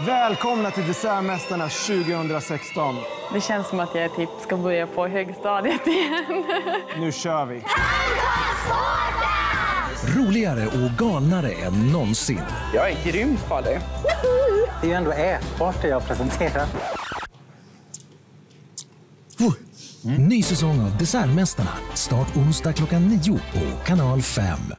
Välkomna till Dessertmästarna 2016. Det känns som att jag typ ska börja på högstadiet igen. Nu kör vi. Roligare och galnare än någonsin. Jag är grymt på det. Det är ju ändå ätbart det jag presenterar. Mm. Ny säsong av Dessertmästarna. Start onsdag klockan nio på kanal 5.